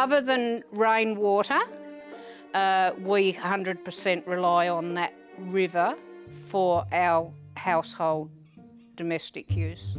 other than rainwater, uh, we 100% rely on that river for our household domestic use.